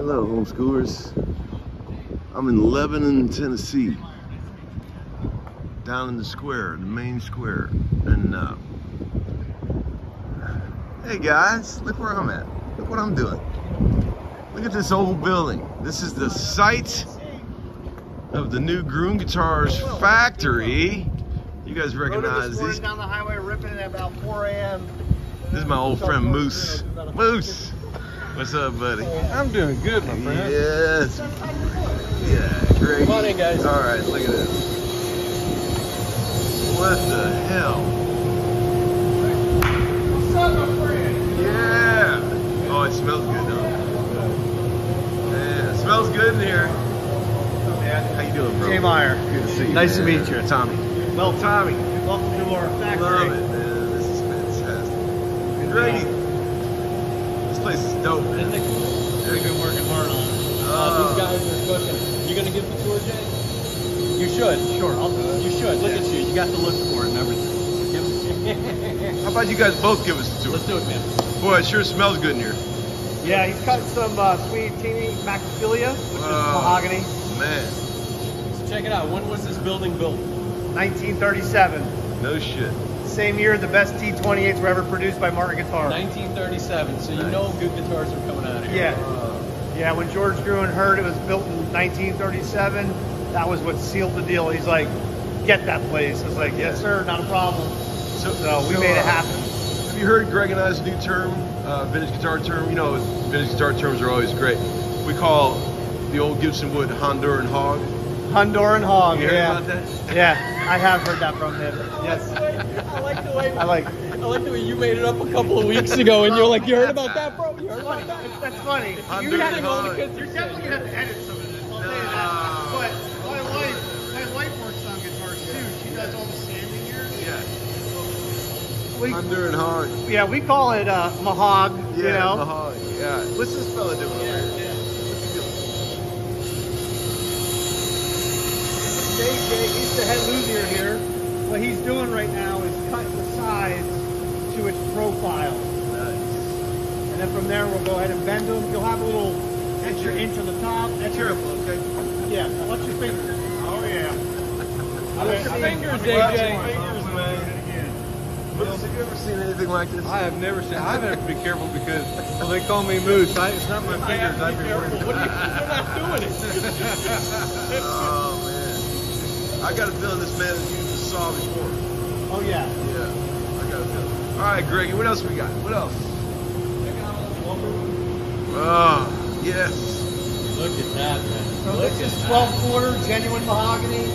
Hello, homeschoolers. I'm in Lebanon, Tennessee, down in the square, the main square. And uh, hey guys, look where I'm at. Look what I'm doing. Look at this old building. This is the site of the new Gruhn Guitars factory. You guys recognize this down the highway ripping at about 4 a.m. This is my old friend Moose. Moose, what's up, buddy? I'm doing good, my friend. Yes. Yeah, great. Come on in, guys. All right, look at this. What the hell? Yeah. Oh, it smells good, though. Yeah, it smells good in here. Man, how you doing, bro? Jay Myer. Good to see you. Nice to meet you. Tommy. Well, Tommy. welcome to our factory. Love it, man. This is fantastic. Great. This place is dope, man. Isn't it cool? We've been working hard on it. Uh, Oh. these guys are cooking. You gonna give the tour, Jay? You should. Sure, I'll do it. You should. Look at you. You got the look for it and everything. Give How about you guys both give us a tour? Let's do it, man. Boy, it sure smells good in here. Yeah, he's cut some uh, sweet teeny macrophilia, which is mahogany, Man, So check it out. When was this building built? 1937. no shit. Same year the best D28s were ever produced by Martin Guitar. 1937. So you Nice. know good guitars are coming out of here. Yeah. Yeah, when George Gruhn heard it was built in 1937, that was what sealed the deal. He's like, get that place. I was like, yes, sir, not a problem. So, So we so, made uh, it happen. Have you heard Greg and I's new term, uh, vintage guitar term? You know, vintage guitar terms are always great. We call the old Gibson Wood Honduran Hog. Honduran Hog, You heard yeah. about that? Yeah, I have heard that from him. Yes. I like the way I like I like the way you made it up a couple of weeks ago, and you're like, you heard about that, bro? You heard about that? That's, that's funny. Honduran You're, having all the Hog. kids- you're definitely gonna have to edit some of this. I'll tell you that. But my wife, my wife works on guitars too. She does all the sanding here. Yeah. We, Honduran Hog. yeah, we call it uh, mahog. Yeah, you know. the hog. Yeah. What's this fella doing over here? What's he doing? JJ, he's the head luthier here. What he's doing right now is cutting the sides to its profile. Nice. And then from there, we'll go ahead and bend them. You'll have a little extra inch on the top. That's your, okay? yeah, watch your fingers. Oh, yeah. Watch your fingers, Watch JJ. fingers, man. Willis, have you ever seen anything like this? I have never seen. I have to be careful because well, they call me Moose. I, it's not my fingers. I've been working. What are you, you're not doing it. Oh man, I got a feeling this man has used a saw before. Oh, yeah. Yeah, I got a feeling. All right, Greggy, what else we got? What else? Oh, yes. Look at that, man. So Look this is at 12 quarter genuine mahogany.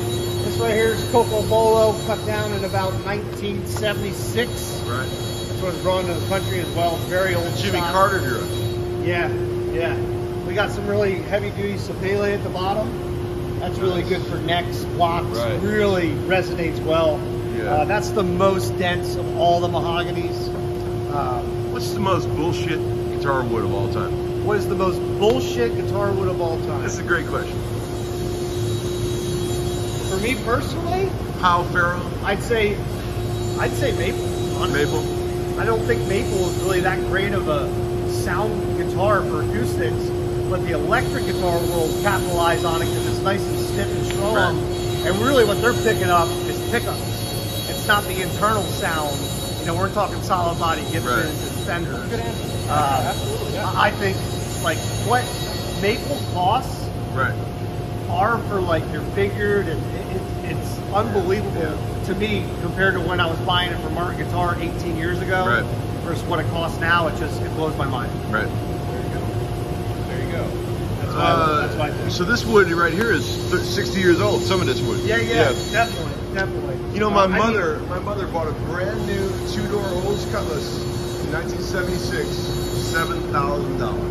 This right here is cocobolo, cut down in about 1976. Right. This one's brought into the country as well. Very old. Jimmy stock. Carter drew it. Yeah, yeah. We got some really heavy duty Sapele at the bottom. That's really good for necks, blocks. Right. Really resonates well. Yeah. Uh, that's the most dense of all the mahoganies. Um, What's the most bullshit guitar wood of all time? what is the most bullshit guitar wood of all time? This is a great question. For me personally, Pau Ferro, I'd say, I'd say maple. honestly. Maple. I don't think maple is really that great of a sound guitar for acoustics, but the electric guitar will capitalize on it because it's nice and stiff and strong. Right. And really, what they're picking up is pickups. It's not the internal sound. You know, we're talking solid body Gibsons Right. and Fenders. Good answer. Uh, Absolutely, yeah. I I think like what maple costs Right. are for like your figured and it, it, it's unbelievable Yeah. to me compared to when I was buying it from Martin Guitar 18 years ago Right. versus what it costs now. It just it blows my mind. Right. There you go. That's why. Uh, that's why. I think. so this wood right here is 60 years old. Some of this wood. Yeah, yeah, definitely, definitely. You know, my Uh, mother, my mother bought a brand new two-door Olds Cutlass in 1976, seven thousand dollars.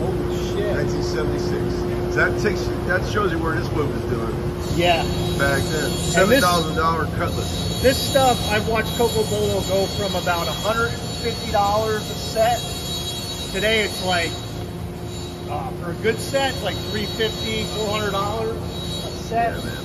holy shit. 1976. That takes that shows you where this wood was doing Yeah. back then. Seven thousand dollar Cutlass. This stuff, I've watched cocobolo go from about $150 a set. Today it's like, uh, for a good set, like $350, $400 a set. Yeah, man.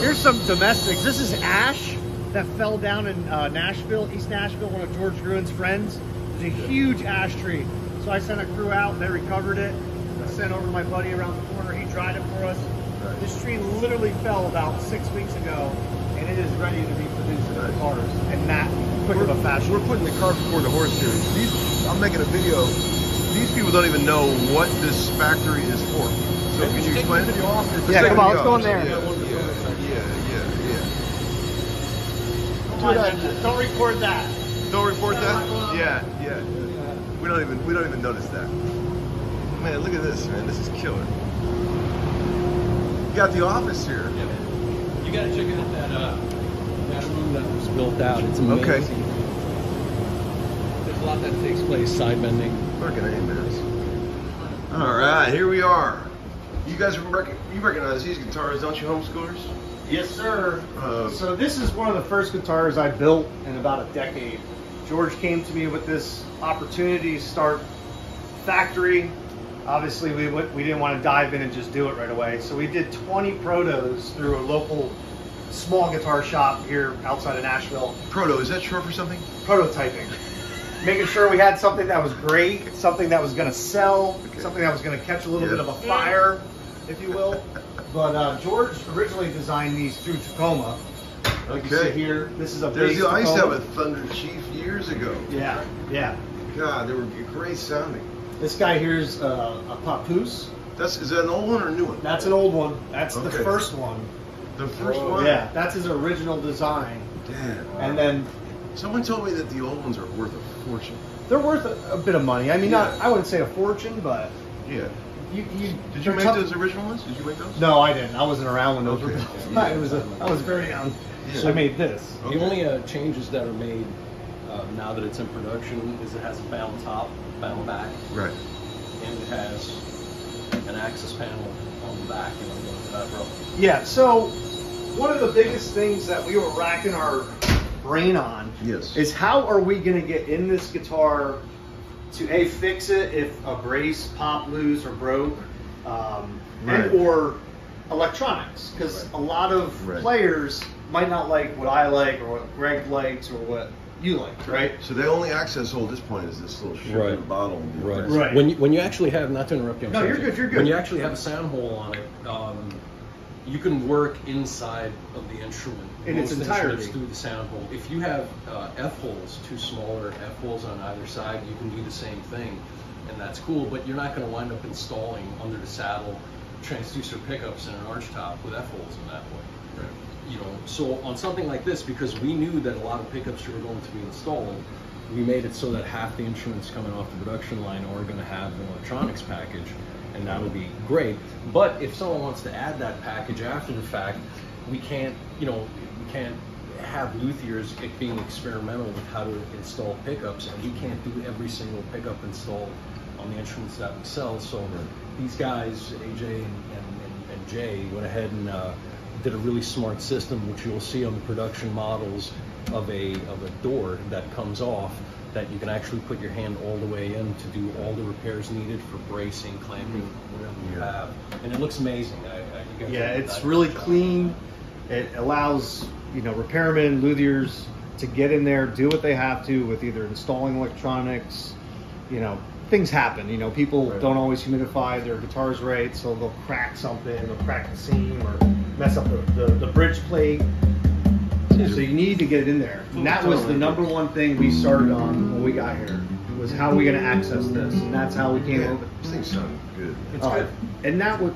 Here's some domestics. This is ash that fell down in uh, Nashville, East Nashville, one of George Gruhn's friends. There's a huge ash tree. So I sent a crew out, and they recovered it. I sent over to my buddy around the corner. He dried it for us. Right. This tree literally fell about six weeks ago, and it is ready to be produced in Nice. cars, and that quick of a fashion. We're putting the cart before the horse here. These, I'm making a video. These people don't even know what this factory is for. So can you explain it? Yeah, come on, let's go in there. Yeah, yeah, yeah, yeah, Come on, man, don't record that. Don't report that. Yeah, yeah. We don't even we don't even notice that. Man, look at this, man. This is killer. You got the office here. Yeah, man. You gotta check out that uh, that room that was built out. It's amazing. Okay. There's a lot that takes place, side bending. Fucking A. All right, here we are. You guys rec- you recognize these guitars, don't you, homeschoolers? Yes, sir. Uh, so this is one of the first guitars I built in about a decade. George came to me with this opportunity to start factory. Obviously, we we didn't want to dive in and just do it right away, so we did 20 protos through a local small guitar shop here outside of Nashville, Proto, is that short for something? prototyping, making sure we had something that was great, something that was going to sell, Okay. something that was going to catch a little Yeah. bit of a fire, if you will. But uh, George originally designed these through Tacoma. Like you Okay. see here, this is a There's base the, I used to have a Thunderchief years ago. Yeah, yeah. God, they were great sounding. This guy here's uh, a papoose. That's is that an old one or a new one? That's an old one. That's the first one. the first Oh, one. Yeah, that's his original design. Damn. And then Someone told me that the old ones are worth a fortune. they're worth a, a bit of money. I mean, not I wouldn't say a fortune, but Yeah. you, you Did you make tough- those original ones? Did you make those? No, I didn't. I wasn't around when those were Okay. built. I was a, I was very young. Yeah. I made this. Okay. The only uh, changes that are made uh, now that it's in production is it has a bound top, bound back, Right. and it has an access panel on the back. You want to go into that, bro? Yeah. So one of the biggest things that we were racking our brain on Yes. is how are we going to get in this guitar to a fix it if a brace popped loose or broke, um, Right. and or electronics because Right. a lot of Right. players might not like what I like or what Greg likes or what you like, right? So the only access hole at this point is this little sugar Right. bottle. deal. Right. Right. When you, when you actually have, not to interrupt you. I'm No, sorry, you're good, you're good. When you actually have a sound hole on it, um, you can work inside of the instrument. In its entirety. through the sound hole. If you have uh, F holes, two smaller F holes on either side, you can do the same thing, and that's cool. But you're not going to wind up installing under the saddle transducer pickups and an arch top with F holes in that way Right. you know, so on something like this, because we knew that a lot of pickups were going to be installed, we made it so that half the instruments coming off the production line are going to have an electronics package, and that'll be great. But if someone wants to add that package after the fact, we can't, you know, we can't have luthiers being experimental with how to install pickups, and we can't do every single pickup install on the instruments that we sell. So these guys, AJ and, and, and, and Jay, went ahead and uh, did a really smart system, which you'll see on the production models of a of a door that comes off that you can actually put your hand all the way in to do all the repairs needed for bracing, clamping, whatever you have, and it looks amazing. I, I, Yeah, it's really clean. It allows you know repairmen, luthiers to get in there, do what they have to with either installing electronics. You know, things happen. You know, people Right. don't always humidify their guitars right, so they'll crack something, they'll crack the seam or mess up the, the, the bridge plate. So you need to get it in there. And that was the number one thing we started on when we got here was how are we going to access this, and that's how we came Yeah, over. these things sound good. It's Uh, good. And that was,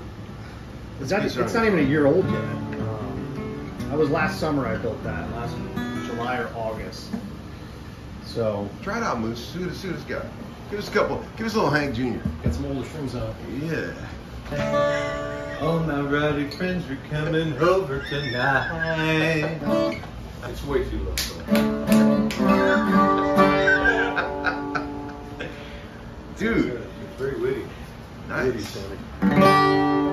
Is that, It's it's not even a year old yet. Um, that was last summer I built that, last July or August. So Try it out, Moose. See what, see what it's got. Give us a couple. Give us a little Hank Jr. Got some older strings on. Yeah. All my rowdy friends are coming over tonight. It's way too low. Dude. You're Very witty. Nice. sounding.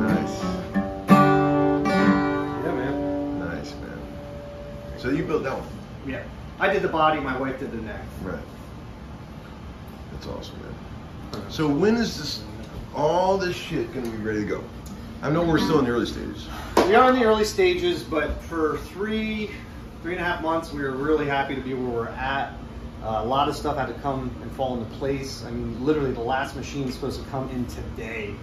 Nice. Yeah, man. Nice, man. So you built that one. yeah, I did the body. My wife did the neck. Right. That's awesome, man. So when is this, all this shit gonna be ready to go? I know we're still in the early stages. We are in the early stages, but for three, three and a half months, we were really happy to be where we're at. Uh, a lot of stuff had to come and fall into place. I mean, literally, the last machine is supposed to come in today.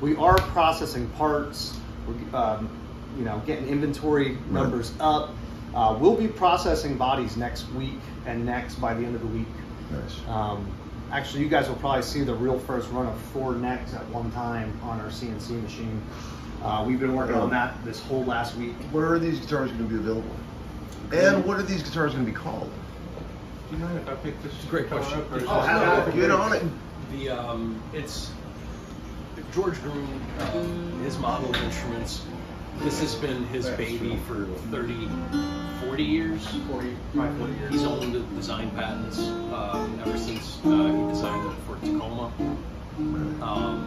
We are processing parts. We're, um, you know, getting inventory numbers up. Uh, we'll be processing bodies next week and next by the end of the week. Nice. Um, actually, you guys will probably see the real first run of four necks at one time on our CNC machine. Uh, we've been working on that this whole last week. Where are these guitars going to be available? And what are these guitars going to be called? Do you mind if I pick this? Great question. up, or is Oh, it- Get on it. The um, it's George Gruhn, uh, his model of instruments. This has been his baby for 30, 40 years. 40, 40 years. He's owned the design patents um, ever since uh, he designed it for Tacoma. Um,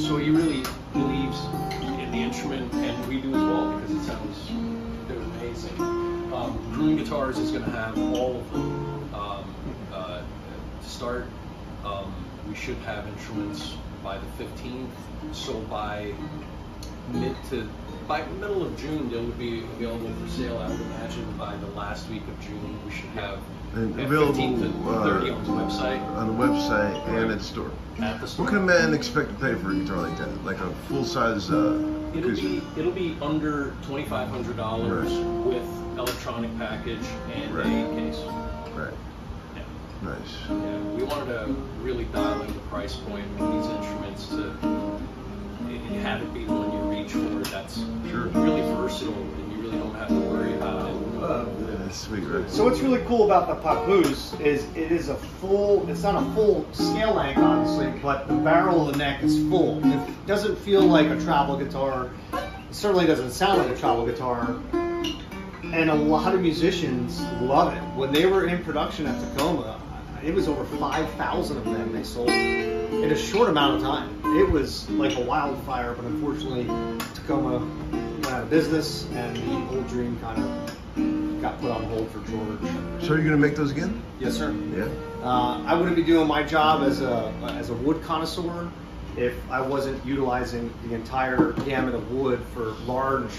so he really believes in the instrument, and we do as well because it sounds they're amazing. Um, Guitars is going to have all of them. Um, uh, to start, um, we should have instruments by the 15th. So by mid to by middle of June, they will be available for sale. I would imagine by the last week of June, we should have And available 15 to uh, on the website. On the website and at the store. At the store. What can a man expect to pay for a guitar like that? Like a full size uh, It'll be it'll be under twenty five hundred dollars Right. with electronic package and Right. a case. Right. Yeah. Nice. yeah, we wanted to really dial in the price point with these instruments to it- have it be the one you reach for. That's Sure. and you really don't have to worry about it. Oh, yeah, sweet, right? So what's really cool about the Papoose is it is a full, it's not a full scale length honestly, but the barrel of the neck is full. It doesn't feel like a travel guitar. It certainly doesn't sound like a travel guitar. And a lot of musicians love it. When they were in production at Tacoma, it was over 5,000 of them they sold in a short amount of time. It was like a wildfire, but unfortunately Tacoma went out of business and the old dream kind of got put on hold for George. So are you're gonna make those again? Yes, sir. Yeah. Uh, I wouldn't be doing my job as a as a wood connoisseur if I wasn't utilizing the entire gamut of wood for large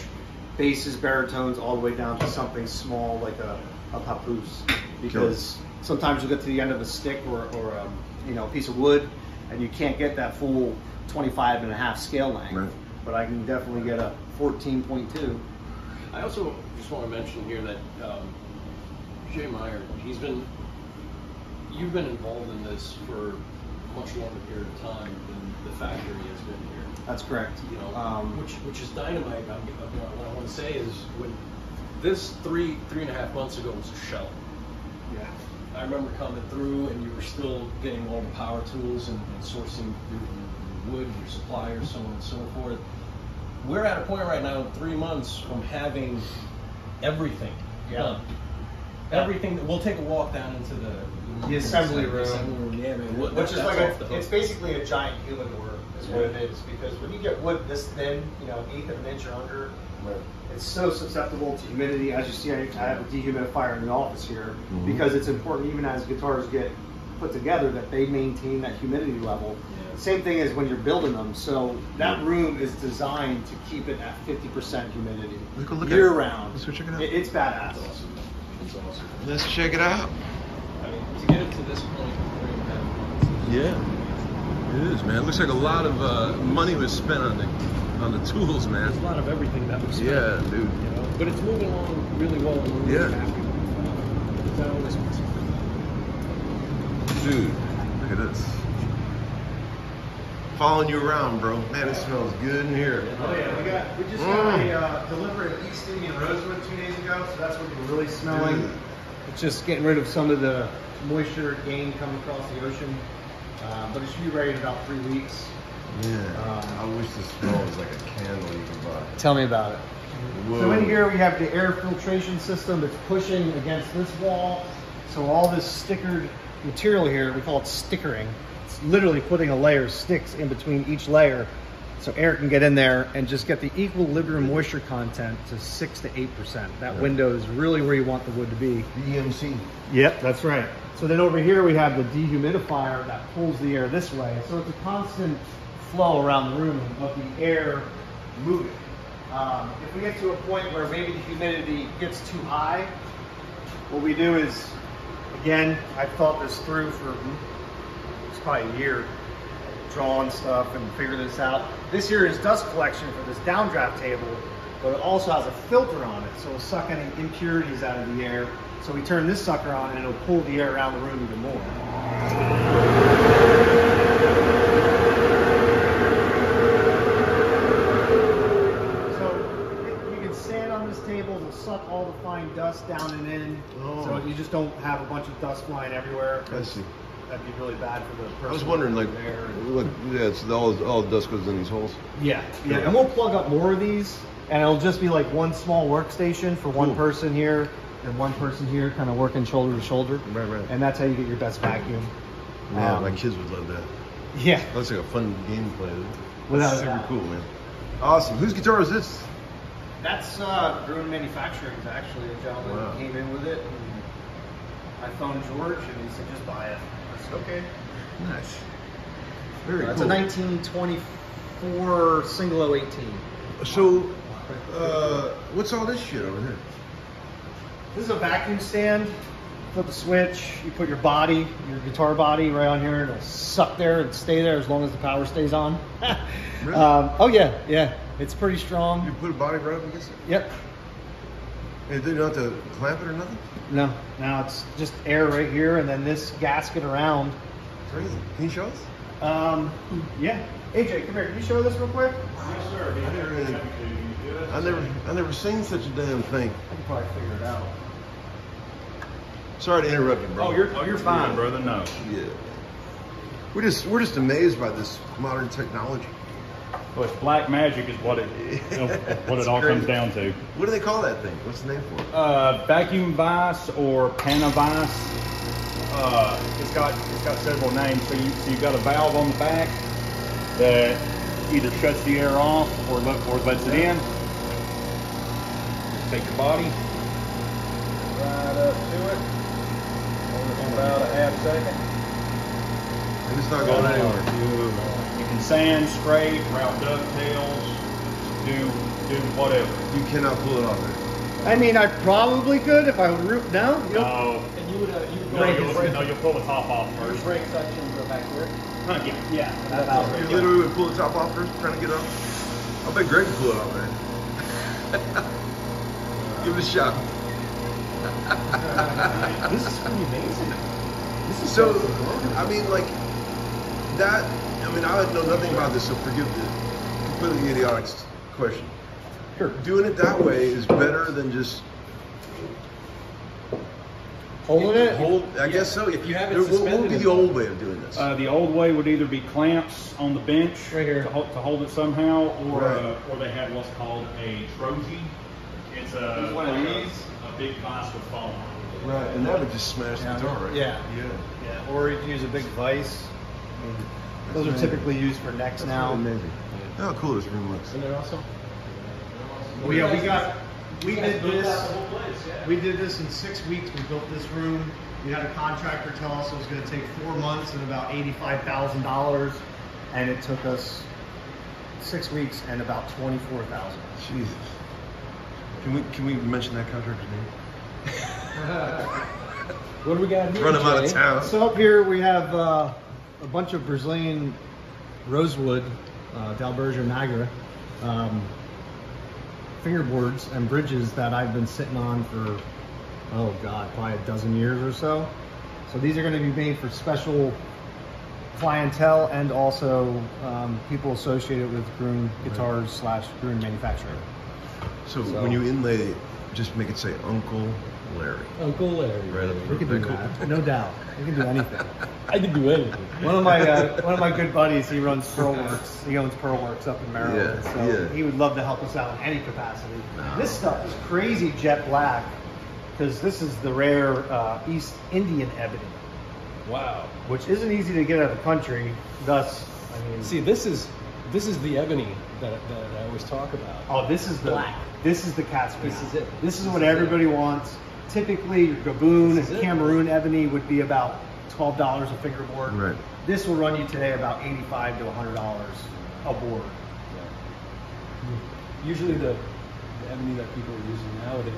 basses, baritones, all the way down to something small like a, a papoose. Because sometimes you get to the end of a stick or, or a, you know a piece of wood and you can't get that full 25 and a half scale length. Right. But I can definitely get a 14.2. I also just want to mention here that um, Jay Myer, he's been, you've been involved in this for a much longer period of time than the factory has been here. That's correct. You know, Um, which which is dynamite. I'm, you know, what I want to say is when this three three and a half months ago was a shell. yeah. I remember coming through and you were still getting all the power tools and, and sourcing your, your wood, your suppliers, so on and so forth. We're at a point right now, three months from having everything Yeah. done. Everything. that- We'll take a walk down into the The assembly room. assembly room. Yeah, man. what- Which is like a, it's basically a giant human humidor, is what it is. Because when you get wood this thin, you know, eighth of an inch or under, It's so susceptible to humidity. As you see, I I have a dehumidifier in the office here Mhm. because it's important, even as guitars get put together, that they maintain that humidity level. Yeah. Same thing as when you're building them. So that room is designed to keep it at 50% humidity Look- look at year it. round. Let's go check it out. it's badass. It's awesome. It's awesome. Let's check it out. I mean, to get it to this point, Yeah. It is, man. It looks like a lot of uh, money was spent on the on the tools, man. There's a lot of everything that was spent. Yeah, dude. You know, but it's moving along really well. and really Yeah. happy with it. Is that always possible? Dude, look at this. Following you around, bro. Man, it smells good in here. Oh yeah, we got we just got got a, uh, delivery of East Indian rosewood two days ago, so that's what you're really smelling. Dude. It's just getting rid of some of the moisture gain coming across the ocean, uh, but it should be ready in about three weeks. Yeah. I wish the smell was like a candle you could buy. Tell me about it. Whoa. So in here we have the air filtration system that's pushing against this wall. So all this stickered material here, we call it stickering. It's literally putting a layer of sticks in between each layer so air can get in there and just get the equilibrium moisture content to six to eight percent. That Yeah. window is really where you want the wood to be. The EMC. Yep, that's right. So then over here we have the dehumidifier that pulls the air this way. So it's a constant flow around the room of the air moving. Um, if we get to a point where maybe the humidity gets too high, what we do is again, I've thought this through for hmm, it's probably a year, drawing stuff and figuring this out. This here is dust collection for this downdraft table, but it also has a filter on it, so it'll suck any impurities out of the air. So we turn this sucker on and it'll pull the air around the room even more. So it- you can sand on this table, it'll suck all the fine dust down and in. Oh. So you just don't have a bunch of dust flying everywhere. I see. That'd be really bad for the person. I was wondering, like, there. look, yeah, it's all all the dust goes in these holes. Yeah, yeah, and we'll plug up more of these, and it'll just be like one small workstation for one person here and one person here, kind of working shoulder to shoulder. Right, right. And that's how you get your best vacuum. Wow, Um, my kids would love that. Yeah, That's like a fun game play. That's a super cool, man. Awesome. Whose guitar is this? That's uh, Gruhn Manufacturing. Actually, a gentleman Wow. came in with it. And I phoned George, and he said, "Just buy it." I said, "Okay." Nice. Very It's cool. a 1924 single 018. So, uh, what's all this shit over here? This is a vacuum stand. Flip the switch. You put your body, your guitar body, right on here, and it'll suck there and stay there as long as the power stays on. Really? um, oh yeah, yeah. It's pretty strong. You put a body right up against it? Yep. And then you don't have to clamp it or nothing? No, now it's just air right here, and then this gasket around. Crazy. Can you show us? Um, yeah. AJ, come here. Can you show this real quick? Yes, sir. I never, really, I never, I never seen such a damn thing. I can probably figure it out. Sorry to interrupt you, bro. Oh, you're, oh, you're fine, brother. No. Yeah. We're just, we're just amazed by this modern technology. Well, it's black magic is what it what it all crazy. comes down to. What do they call that thing? What's the name for it? Uh, vacuum vice or panavice. Uh, it's got it's got several names. So you so you've got a valve on the back that either shuts the air off or let, or lets it in. Just take your body right up to it. Hold it for about a half second. And it's not going anywhere. You can sand, scrape, route ducktails, do do whatever. You cannot pull it off there. I mean, I probably could if I would root down. You know? No, And you would, uh, you would no, break you'll, his no, you'll pull the top off first. brake section go back here. Huh, yeah, yeah. That valve. You literally would pull the top off first, trying to get up. I bet Greg can pull it off there. Give it a shot. This is pretty amazing. This is So, I mean, like that. I mean, I know nothing about this, so forgive the completely idiotic question. Sure. Doing it that way is better than just Holding it. hold. I guess so. If you have it There- what, what would be the the- old way of doing this? Uh, the old way would either be clamps on the bench Right here. To, hold, to hold it somehow, or Right. uh, or they had what's called a troji. It's a It's one of like a- these? a, big vice with foam. right, and that would just smash Yeah. the door. right? Yeah. Yeah. Yeah, or you can use a big vise. I mean, those are typically used for necks now. really amazing. How cool this room looks. Isn't it awesome? Well, yeah, we got, we did this, we did this in six weeks. We built this room. We had a contractor tell us it was going to take four months and about eighty-five thousand dollars, and it took us six weeks and about twenty-four thousand. Jesus. Can we can we mention that contractor's name? What do we got here? Run him out of town. So up here we have uh, a bunch of Brazilian rosewood, uh, Dalbergia nigra, um, fingerboards and bridges that I've been sitting on for, oh God, probably a dozen years or so. So these are going to be made for special clientele and also um, people associated with Gruhn guitars slash Gruhn manufacturer. So, So- when you inlay, just make it say Uncle Larry. Uncle Larry. Right up We front. can do Very cool. that, no doubt. We can do anything. I can do anything. One of my uh, one of my good buddies, he runs Pearlworks. He owns Pearlworks up in Maryland, Yeah, so yeah. he would love to help us out in any capacity. This stuff is crazy jet black because this is the rare uh, East Indian ebony, Wow. which isn't easy to get out of the country. Thus, I mean, See, this is this is the ebony that, that I always talk about. oh, this is the Black. this is the cat's This is it. This is This what is it. everybody wants. Typically, your Gaboon and is it. Cameroon ebony would be about twelve dollars a fingerboard. Right. This will run you today about eighty-five to hundred dollars a board. Usually the, the ebony that people are using nowadays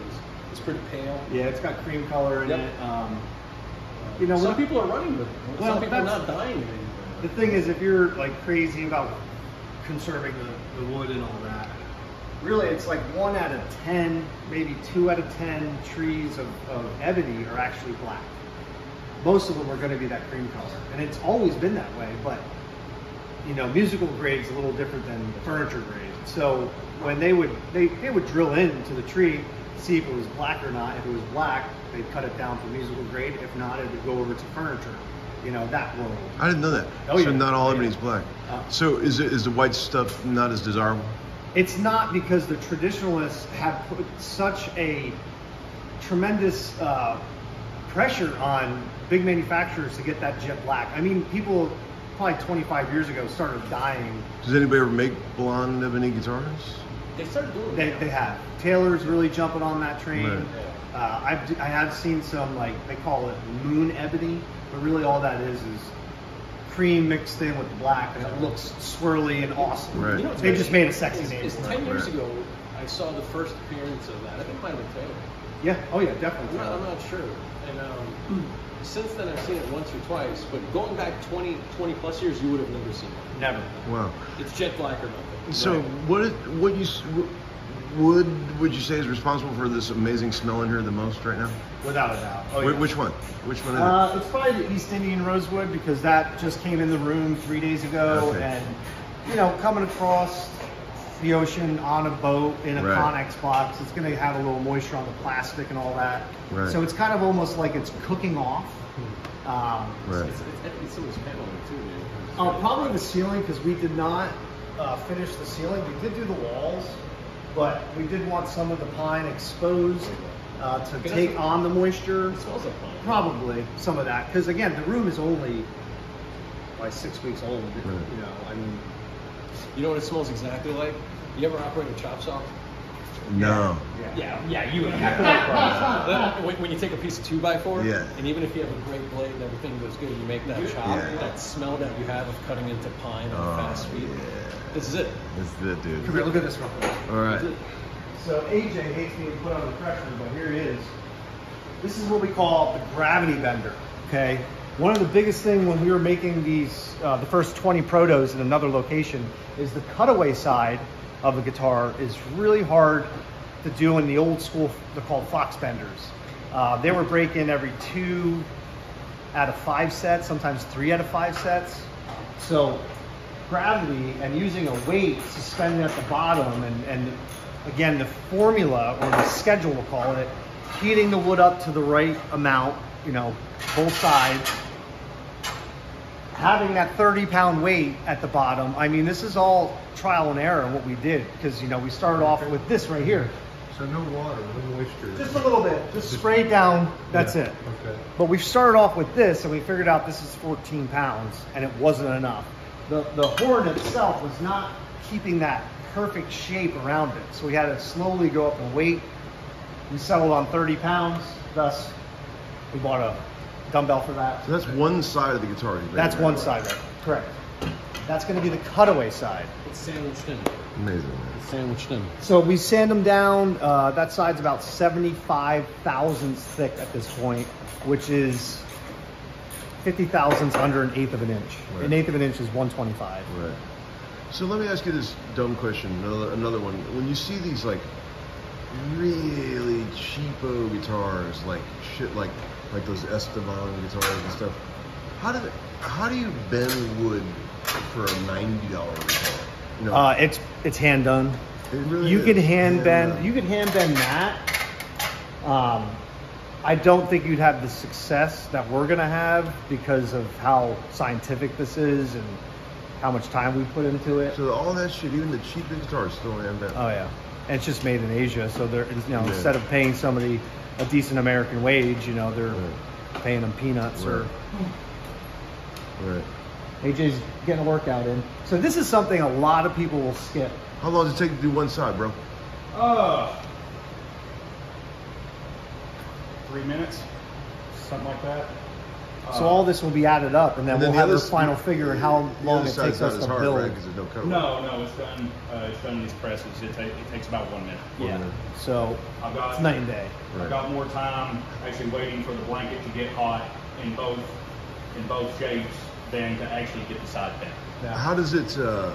is pretty pale. Yeah, it's got cream color in Yep. it. Um, You know, some people are running with it. Well, some people are that's- not dying of it. The thing is, if you're like crazy about conserving the, the wood and all that, really it's like one out of 10, maybe two out of 10 trees of, of ebony are actually black. Most of them are going to be that cream color. And it's always been that way, but you know, musical grade's a little different than furniture grade. So when they would, they, they would drill into the tree, see if it was black or not. If it was black, they'd cut it down for musical grade. If not, it would go over to furniture. You know, that world. I didn't know that. Oh, so yeah. not all yeah. ebony's black. Uh, So is it is the white stuff not as desirable? It's not because the traditionalists have put such a tremendous uh, pressure on big manufacturers to get that jet black. I mean, people probably 25 years ago started dying. Does anybody ever make blonde ebony guitars? They started doing They, it. they have. Taylor's really jumping on that train. Right. Uh, I've, I have seen some, like, they call it moon ebony, but really all that is is cream mixed in with the black, and it looks swirly and awesome. Right. You know what's They just made a sexy Is- name is for ten it. years Right. ago, I saw the first appearance of that. I think it might have been Taylor. Yeah, oh yeah, I'm definitely. not, I'm not sure. And um, since then, I've seen it once or twice. But going back 20, 20 plus years, you would have never seen it. Never. Wow. It's jet black or nothing. So Right. what is, what you s- would would you say is responsible for this amazing smell in here the most right now? Without a doubt. Oh, Wh- yeah. Which one? Which one is Uh, it's probably the East Indian rosewood because that just came in the room three days ago, Okay. and you know, coming across the ocean on a boat in a Right. Conex box, it's going to have a little moisture on the plastic and all that. Right. So it's kind of almost like it's cooking off. Um. Right. It's, it's, it's some of this paneling too, dude. uh, probably the ceiling because we did not uh, finish the ceiling. We did do the walls, but we did want some of the pine exposed uh, to Okay, take on the moisture. It smells like pine. Probably some of that, because again, the room is only like six weeks old. Right. You know, I mean, You know what it smells exactly like? You ever operate a chop saw? No. Yeah, yeah, you would have. when, when you take a piece of two by four, Yeah. and even if you have a great blade and everything goes good, you make that chop. Yeah. That smell that you have of cutting into pine on Oh, a fast speed. yeah. This is it. This is it, dude. come here, look at this real quick. All right. So AJ hates being put under pressure, but here he is. This is what we call the gravity bender. Okay. One of the biggest thing when we were making these, uh, the first 20 protos in another location, is the cutaway side of the guitar is really hard to do in the old school. They're called fox benders. Uh, they were breaking every two out of five sets, sometimes three out of five sets. So gravity and using a weight suspended at the bottom and, and again the formula or the schedule we'll call it, heating the wood up to the right amount, you know, both sides. Having that 30 pound weight at the bottom, I mean, this is all trial and error what we did because, you know, we started off with this right here. So no water, no moisture. Just a little bit, just spray it down, that's Yeah, it. Okay. But we started off with this and we figured out this is 14 pounds and it wasn't enough. The, the horn itself was not keeping that perfect shape around it. So we had to slowly go up in weight. We settled on 30 pounds, thus we bought a dumbbell for that. So that's one side of the guitar. you made, That's right? one side right? Correct. That's gonna be the cutaway side. It's sandwiched in. Amazing. It's sandwiched in. So we sand them down. Uh, that side's about 75 thousandths thick at this point, which is 50 thousandths under an eighth of an inch. Right. An eighth of an inch is 125. Right. So let me ask you this dumb question. Another, another one. When you see these like really cheapo guitars, like shit, like like those Esteban guitars and stuff, how do how do you bend wood for a ninety dollar guitar? You know, Uh, it's it's hand done. it really You is. could hand bend. You could hand bend that. Um, I don't think you'd have the success that we're gonna have because of how scientific this is and how much time we put into it. So all that shit, even the cheapest guitars, still hand bent. Oh yeah, and it's just made in Asia, so they're you know Yeah. instead of paying somebody a decent American wage, you know they're Right. paying them peanuts. Or Right. AJ's getting a workout in. So this is something a lot of people will skip. How long does it take to do one side, bro? Uh, three minutes, something like that. So all this will be added up, and then, And then we'll the have other the final figure and how long it takes us to hard, build. right? Because there's no cover. No, no, it's done. Uh, it's done in these presses. It, ta- it takes about one minute. Yeah. minute. So I've got it's night and day. Right. I've got more time actually waiting for the blanket to get hot in both in both shapes than to actually get the side down. How does it? Uh,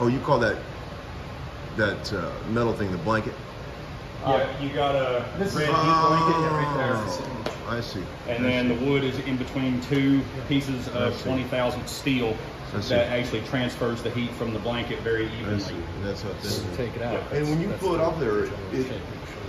oh, you call that that uh, metal thing the blanket? Yeah, you got a this is- red heat blanket right there. Oh, I see. And I then the wood is in between two pieces of 20 thousand steel that actually transfers the heat from the blanket very I evenly. see. That's what this is. Take it out. And when you That's pull it up there, it general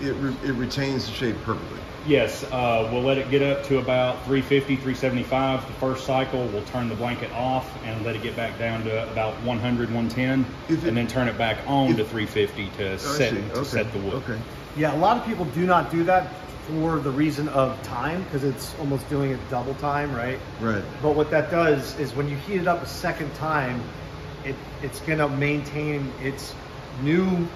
it, re- it retains the shape perfectly. Yes, uh, we'll let it get up to about 350, 375 the first cycle. We'll turn the blanket off and let it get back down to about 100, 110, it- and then turn it back on if- to 350 to set see. to set the wood. Okay. Yeah, a lot of people do not do that for the reason of time because it's almost doing it double time, right? Right. But what that does is when you heat it up a second time, it it's gonna maintain its new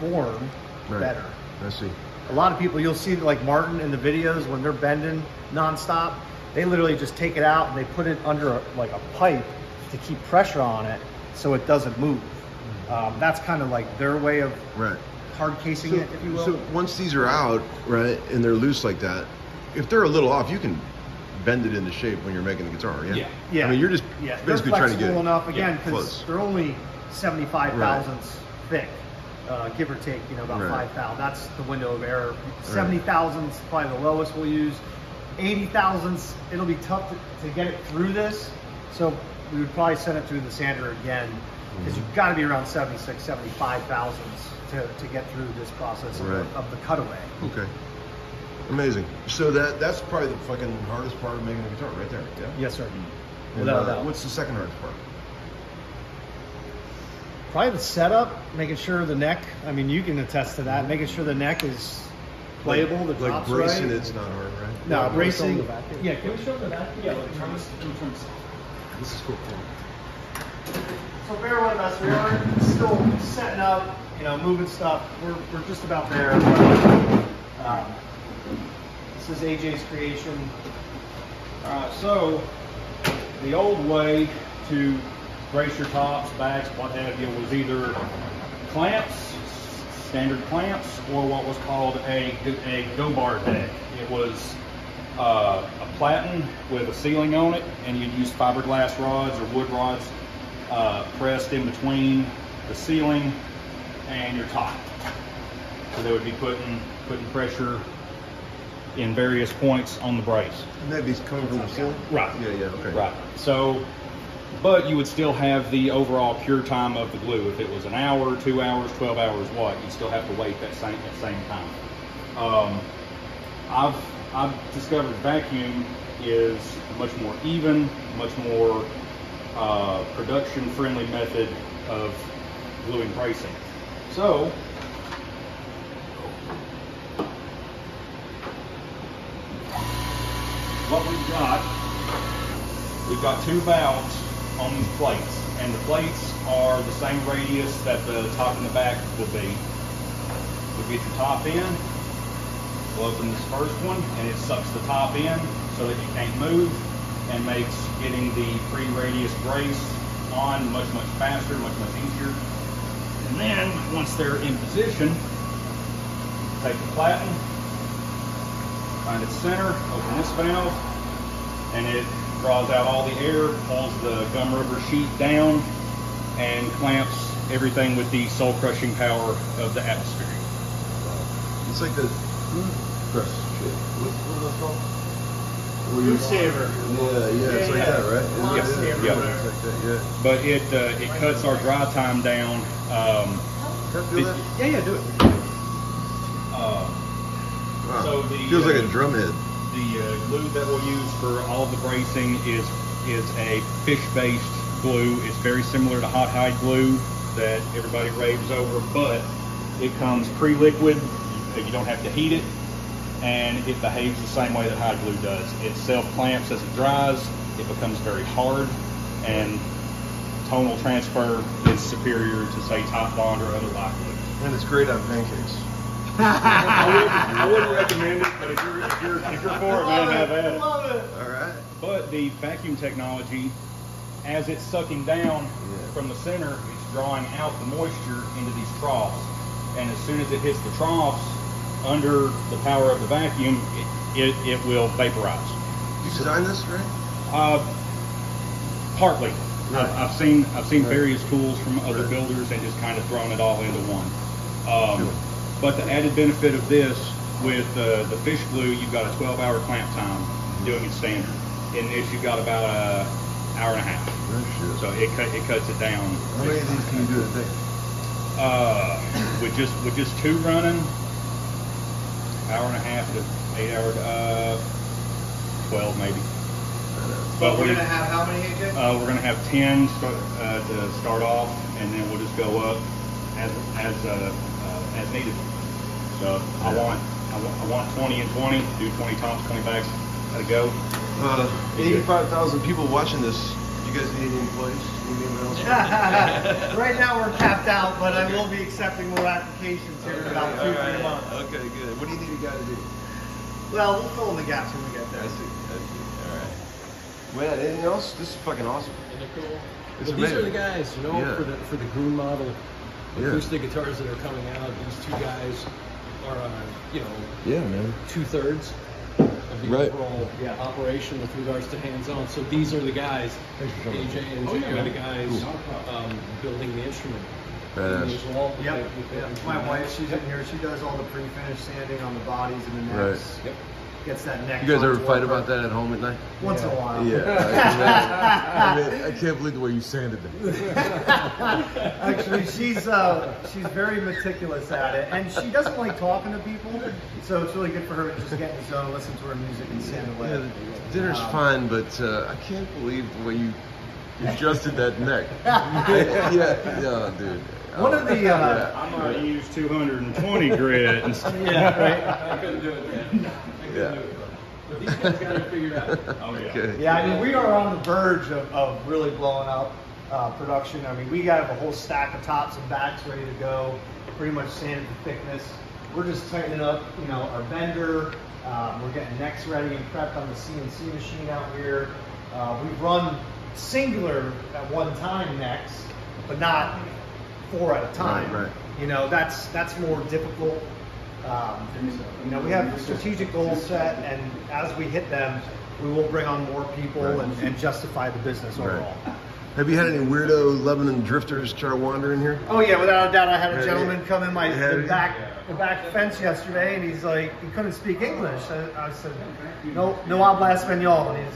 form Right. better. I see. A lot of people you'll see like Martin in the videos when they're bending nonstop, they literally just take it out and they put it under a, like a pipe to keep pressure on it so it doesn't move. Um, that's kind of like their way of Right. Hard casing So, it, if you will. so once these are out, right, and they're loose like that, if they're a little off, you can bend it into shape when you're making the guitar. Yeah. Yeah. Yeah. I mean, you're just Yeah, they're basically trying to flexible get enough again because close. they're only seventy-five thousandths thick, uh, give or take. You know, about Right. five thousand. That's the window of error. Seventy thousandths probably the lowest we'll use. Eighty thousandths, it'll be tough to, to get it through this. So we would probably send it through the sander again because Mm-hmm. you've got to be around 76, 75 thousandths to, to get through this process of, Right. of the cutaway. Okay. Amazing. So that that's probably the fucking hardest part of making a guitar, right there. Yeah. Yes, sir. And, Without uh, doubt. What's the second hardest part? Probably the setup, making sure the neck. I mean, you can attest to that. Making sure the neck is playable, the like drops bracing right. it's not hard, right? No, Yeah, bracing. show them. Yeah, can we show the back? Yeah, let me turn this- let me turn this. This is cool. So bear with us. We are still setting up, you know, moving stuff. We're, we're just about there. Um, this is AJ's creation. Alright, so the old way to brace your tops, backs, what have you, was either clamps, standard clamps, or what was called a, a go bar deck. It was uh, a platen with a ceiling on it, and you'd use fiberglass rods or wood rods uh, pressed in between the ceiling and your top. So they would be putting putting pressure in various points on the brace. And that'd be coming from the ceiling? Right. Yeah, yeah, okay. Right. So, but you would still have the overall cure time of the glue. If it was an hour, two hours, 12 hours, what, you'd still have to wait that same, that same time. Um, I've, I've discovered vacuum is a much more even, much more uh, production friendly method of gluing bracing. So, what we've got, we've got two valves on these plates, and the plates are the same radius that the top and the back will be. We get the top in, we'll open this first one, and it sucks the top in so that you can't move, and makes getting the free radius brace on much, much faster, much, much easier. And then, once they're in position, take the platen, find its center, open this valve, and it draws out all the air, pulls the gum rubber sheet down, and clamps everything with the soul crushing power of the atmosphere. It's like the hmm, press shit. What, what are those called? Where Food saver. Yeah, yeah, it's like yeah. that, right? Isn't Log it? saver, yeah, like that, yeah. But it uh, it cuts our dry time down. Um, Can I feel that? Yeah, yeah, do it. uh, Wow. So the, Feels like uh, a drum head. The uh, glue that we'll use for all the bracing is is a fish-based glue. It's very similar to hot hide glue that everybody raves over, but it comes pre-liquid. You, you don't have to heat it, and it behaves the same way that hide glue does. It self-clamps as it dries. It becomes very hard, and tonal transfer is superior to say Titebond or other lock glue. And it's great on pancakes. I wouldn't, I wouldn't recommend it, but if you're if you're if you're for it, man, have at it. Love it. All right. But the vacuum technology, as it's sucking down Yeah. from the center, it's drawing out the moisture into these troughs. And as soon as it hits the troughs, under the power of the vacuum, it, it, it will vaporize. You designed this, right? Uh, partly. Right. I've, I've seen I've seen Right. various tools from other Right. builders and just kind of thrown it all into one. Um, Sure. But the added benefit of this with uh, the fish glue, you've got a 12-hour clamp time doing it standard. In this, you've got about a hour and a half. Shit. So it cut it cuts it down. How many of these can you do a day? Uh, with just with just two running, hour and a half to eight hour, uh, 12 maybe. But we're we- gonna have how many AJ? Uh, we're gonna have ten start, uh, to start off, and then we'll just go up as as uh, uh, as needed. So I Yeah. want I want I want twenty and twenty. Do twenty tops, twenty backs at a go. Uh, 85,000 people watching this. You guys need any employees? Anyone else? right now we're capped out, but I will be accepting more applications here in about two, three months. Okay, good. What do you need a guy to do? Well, we'll fill in the gaps when we get there. I see. I see. All right. Man, anything else? This is fucking awesome. And they're cool. It's But these are the guys, you know, Yeah. for the for the Gruhn model Yeah. acoustic guitars that are coming out. These two guys are, uh, you know, Yeah, man. two thirds of the Right. overall operation with regards to hands-on. So these are the guys, AJ and Jay are the guys um, building the instrument. Badass. These are all- Yep. they- they- yep. My wife, she's in here. She does all the pre-finished sanding on the bodies and the necks. Right. Yep. Gets that neck. You guys ever fight her. about that at home at night? Once in a while. Yeah. I, mean, I, can't believe the way you sanded them. Actually, she's uh, she's very meticulous at it, and she doesn't like talking to people, so it's really good for her to just get in the zone, listen to her music, and sand away. Yeah, the dinner's Um, fine, but uh, I can't believe the way you adjusted that neck. yeah, yeah, dude. One of the uh, I'm gonna use 220 grit yeah, right. I couldn't do it, man. I Yeah. But these guys got it figured out. Oh yeah. Okay. Yeah, I mean, we are on the verge of, of really blowing up uh, production. I mean, we got a whole stack of tops and backs ready to go, pretty much sanded to thickness. We're just tightening up, you know, our bender. Um, we're getting necks ready and prepped on the CNC machine out here. Uh, we've run singular at one time necks, but not four at a time. Right, right. You know, that's that's more difficult. Um, you know, we have strategic goals set, and as we hit them, we will bring on more people Right. and, and justify the business Right. overall. Have you had any weirdo Lebanon drifters try to wander in here? Oh yeah, without a doubt. I had a gentleman come in my the back the back fence yesterday, and he's like, he couldn't speak English. I, I said, no, no habla español. And he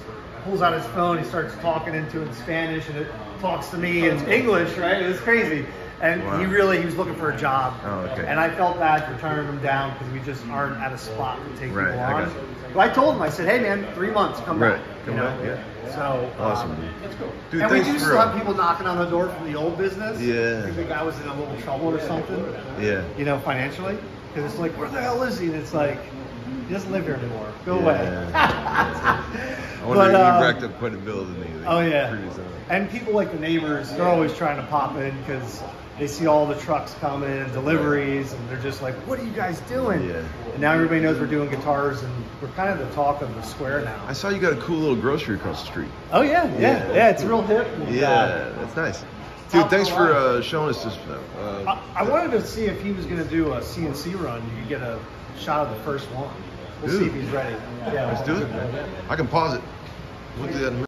pulls out his phone, he starts talking into it in Spanish, and it talks to me in English. Right? It was crazy. And Wow. he really he was looking for a job. Oh, okay. And I felt bad for turning him down because we just aren't at a spot to take Right, people I on. got. But I told him, I said, hey man, three months, come Right, back. come you know? back, yeah. So Awesome, um, dude. Let's go. Dude, and we do still uh, have people knocking on the door from the old business. Yeah. I think the guy was in a little trouble or something. Yeah. You know, financially. Because it's like, where the hell is he? And it's like, he doesn't live here anymore. Go Yeah. away. I wonder But, if uh, you racked up quite a bill than me. oh, yeah. And people like the neighbors, they're always trying to pop in because they see all the trucks coming and deliveries, and they're just like, what are you guys doing? Yeah. And now everybody knows we're doing guitars, and we're kind of the talk of the square now. I saw you got a cool little grocery across the street. Oh, yeah, yeah, Yeah. yeah, it's real hip. uh, Yeah, that's nice. Dude, thanks for uh, showing us this. Uh, I, I wanted to see if he was going to do a CNC run. You could get a shot of the first one. We'll see Dude. if he's ready. Yeah, Let's do it. I can pause it. We'll do that in a minute.